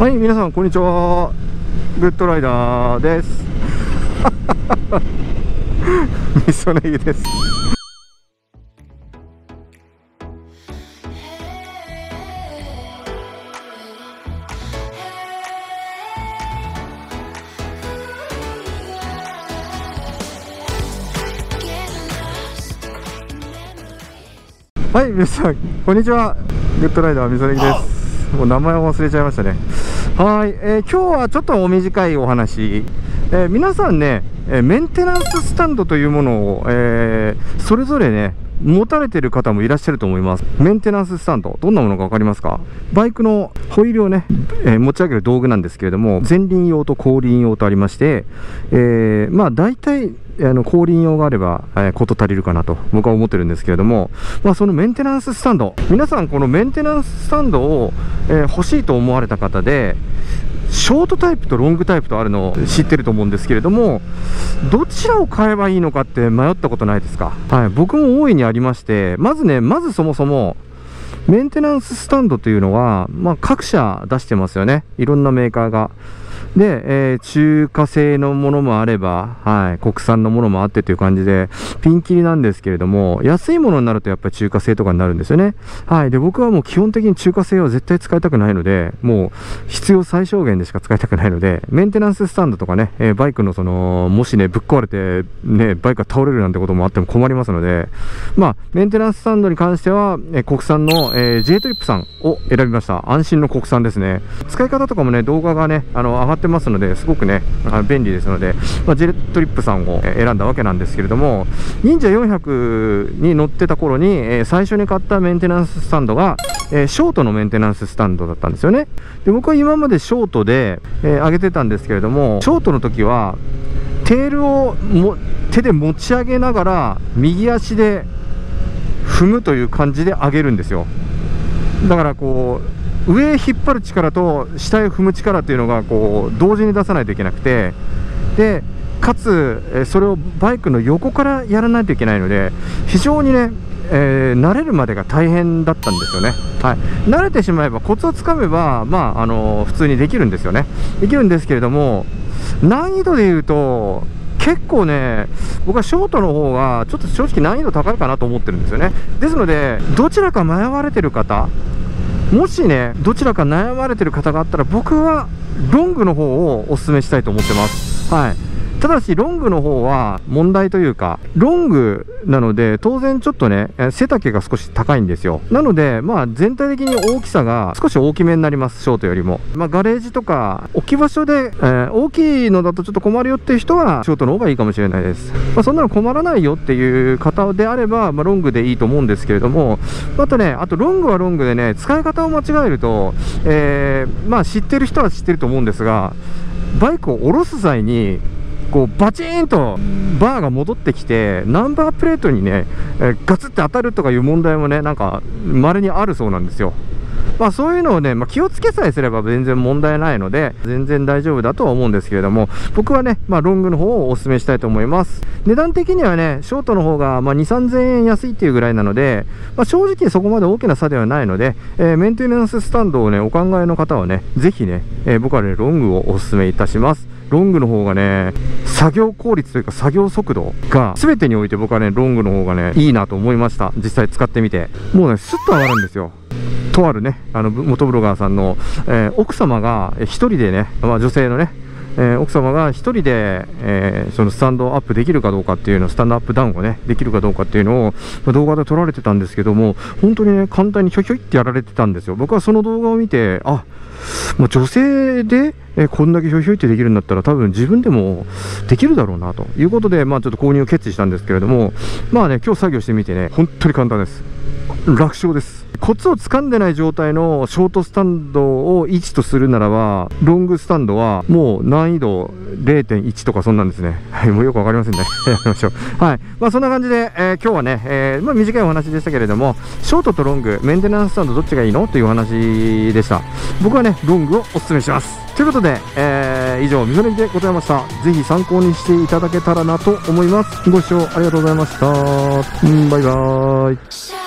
はい皆さんこんにちは。グッドライダーです。みそねぎです。はい皆さんこんにちは。グッドライダーみそねぎです。もう名前忘れちゃいましたね。はい、えー今日はちょっとお短いお話、えー皆さんね、えメンテナンススタンドというものを、えーそれぞれね持たれてる方もいらっしゃると思います。メンテナンススタンドどんなものか分かりますか？バイクのホイールをね、えー持ち上げる道具なんですけれども前輪用と後輪用とありまして、えーまあ大体あの後輪用があれば、えー足りるかなと僕は思ってるんですけれども、まあ、そのメンテナンススタンド皆さんこのメンテナンススタンドを、え欲しいと思われた方でショートタイプとロングタイプとあるのを知ってると思うんですけれどもどちらを買えばいいのかって迷ったことないですか？はい僕も大いにありましてまずねまずそもそもメンテナンススタンドというのは、まあ、各社出してますよね。いろんなメーカーが。で、えー中華製のものもあれば、はい、国産のものもあってという感じで、ピンキリなんですけれども、安いものになるとやっぱり中華製とかになるんですよね。はい。で、僕はもう基本的に中華製は絶対使いたくないので、もう必要最小限でしか使いたくないので、メンテナンススタンドとかね、えーバイクのその、もしね、ぶっ壊れて、ね、バイクが倒れるなんてこともあっても困りますので、まあ、メンテナンススタンドに関しては、えー国産の、えー J トリップさんを選びました。安心の国産ですね。使い方とかもね、動画がね、あの、上がっててますので、すごくね、便利ですので、まあ、J トリップさんを選んだわけなんですけれども、忍者400に乗ってた頃に、え最初に買ったメンテナンススタンドが、えショートのメンテナンススタンドだったんですよね。で、僕は今までショートで、えー上げてたんですけれども、ショートの時は、テールをも手で持ち上げながら、右足で踏むという感じで上げるんですよ。だからこう上へ引っ張る力と下へ踏む力っていうのがこう同時に出さないといけなくてでかつそれをバイクの横からやらないといけないので非常にね、えー慣れるまでが大変だったんですよね、はい、慣れてしまえばコツをつかめば、まああの普通にできるんですよね。できるんですけれども難易度で言うと結構ね、僕はショートの方がちょっと正直難易度高いかなと思ってるんですよね。ですので、どちらか迷われてる方、もしね、どちらか悩まれてる方があったら、僕はロングの方をおすすめしたいと思ってます。はい。ただし、ロングの方は問題というか、ロングなので、当然ちょっとね、背丈が少し高いんですよ。なので、まあ、全体的に大きさが少し大きめになります、ショートよりも。まあ、ガレージとか、置き場所で、えー大きいのだとちょっと困るよっていう人は、ショートの方がいいかもしれないです。まあ、そんなの困らないよっていう方であれば、まあ、ロングでいいと思うんですけれども、あとね、あとロングはロングでね、使い方を間違えると、えーまあ、知ってる人は知ってると思うんですが、バイクを下ろす際に、こうバチーンとバーが戻ってきてナンバープレートにね、えガツって当たるとかいう問題もねなんか稀にあるそうなんですよ。まあそういうのをね、まあ、気をつけさえすれば全然問題ないので全然大丈夫だとは思うんですけれども僕はね、まあ、ロングの方をお勧めしたいと思います。値段的にはねショートの方がま2 3 0 0 0円安いっていうぐらいなので、ま、正直そこまで大きな差ではないので、えーメンテナンススタンドをねお考えの方はねぜひね、えー僕はねロングをお勧めいたします。ロングの方がね、作業効率というか作業速度が全てにおいて僕はね、ロングの方がね、いいなと思いました。実際使ってみて。もうね、スッと上がるんですよ。とあるね、あの、元ブロガーさんの、えー奥様がえー一人でね、まあ女性のね、えー奥様が一人で、えーそのスタンドアップできるかどうかっていうのスタンドアップダウンをねできるかどうかっていうのをま動画で撮られてたんですけども本当にね簡単にひょひょいってやられてたんですよ。僕はその動画を見てあもう女性で、えこんだけひょひょいってできるんだったら多分自分でもできるだろうなということでまあちょっと購入を決意したんですけれどもまあね今日作業してみてね本当に簡単です。楽勝です。コツを掴んでない状態のショートスタンドを1とするならばロングスタンドはもう難易度0.1とかそんなんですね。は いもうよくわかりませんね。やりましょう。はい。まあそんな感じで、えー今日はね、えーまあ短いお話でしたけれどもショートとロングメンテナンススタンドどっちがいいの？というお話でした。僕はねロングをお勧めします。ということで、えー以上みそねぎでございました。ぜひ参考にしていただけたらなと思います。ご視聴ありがとうございました。んバイバーイ。